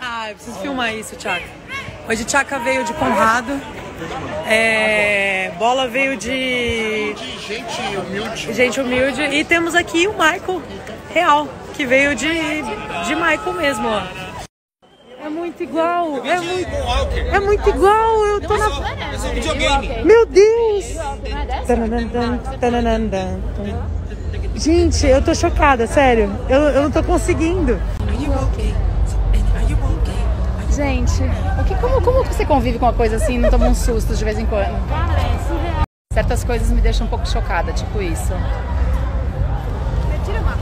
Ah, eu preciso filmar isso, Tchaka. Hoje Tchaka veio de Conrado. É, Bola veio de gente humilde. gente humilde. E temos aqui o Michael Real, que veio de, de Michael mesmo, ó. É muito igual. É muito, é muito igual. Eu tô na. Eu sou videogame. Meu Deus! Gente, eu tô chocada, sério. Eu, eu não tô conseguindo. Gente, o que, como, como você convive com uma coisa assim e não toma um susto de vez em quando? Certas coisas me deixam um pouco chocada, tipo isso.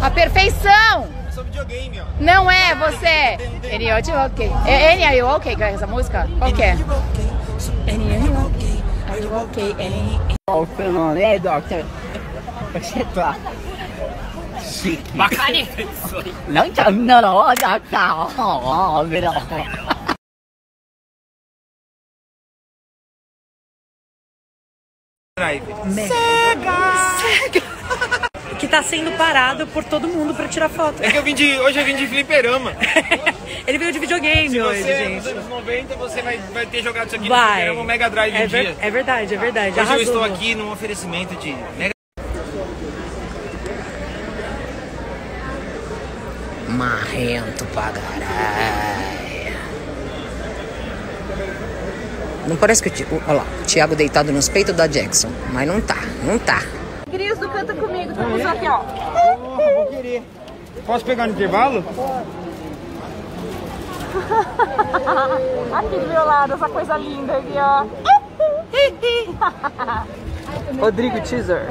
A perfeição! Eu sou videogame, ó. Não é você! Any are you okay? É, Any are you okay essa música? Qual que é? Any are you okay? Are you okay? Any... Oh, e aí, doctor? Você tá chique. Bacana. Não te não, não, olha, tá, ó, ó, virou. Drive. Que tá sendo parado por todo mundo pra tirar foto. É que eu vim de. Hoje eu vim de fliperama. Ele veio de videogame Se hoje, você, nos gente. anos 90, você vai, vai ter jogado isso aqui no Vai. fliperama um Mega Drive É, um ver- dia. é verdade, é verdade. Hoje eu Arrasou, estou meu. aqui num oferecimento de Mega Marrento pra caralho. Não parece que o, olha lá, o Thiago deitado nos peitos da Jackson, mas não tá, não tá. Grios do Canta Comigo, estamos aqui, ó. vou querer. Posso pegar no intervalo? Aqui do meu lado, essa coisa linda aqui, ó. Rodrigo Teaser.